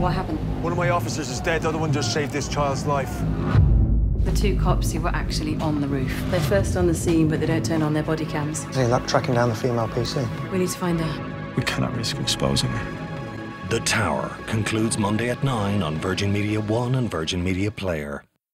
What happened? One of my officers is dead, the other one just saved this child's life. The two cops who were actually on the roof. They're first on the scene, but they don't turn on their body cams. Any luck tracking down the female PC? We need to find her. We cannot risk exposing her. The Tower concludes Monday at 9 on Virgin Media 1 and Virgin Media Player.